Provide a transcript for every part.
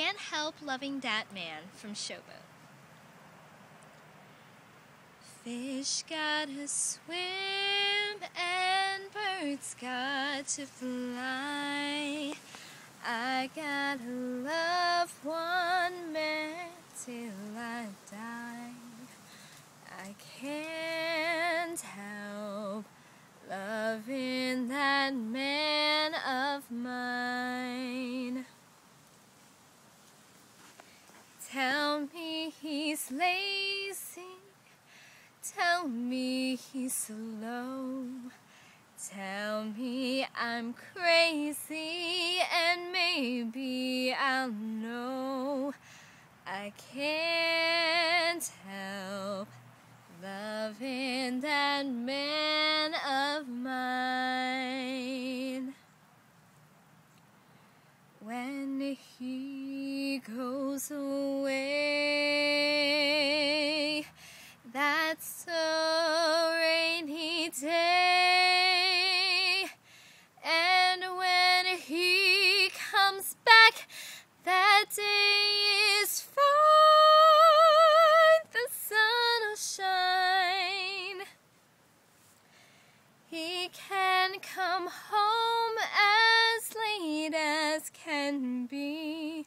Can't Help Loving That Man from Show Boat. Fish gotta swim and birds got to fly. I gotta love one man till I die. I can't he's lazy. Tell me he's slow. Tell me I'm crazy and maybe I'll know. I can't help loving that man of mine. That's a rainy day. And when he comes back, that day is fine. The sun will shine. He can come home as late as can be.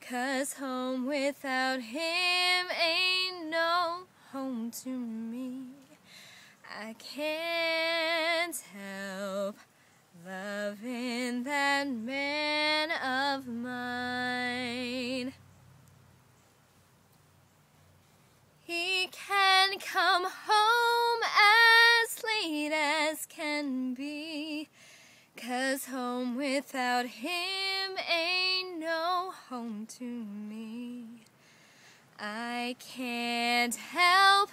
Cause home without him ain't no home to me. I can't help loving that man of mine. He can come home as late as can be. Cause home without him ain't no home to me. I can't help.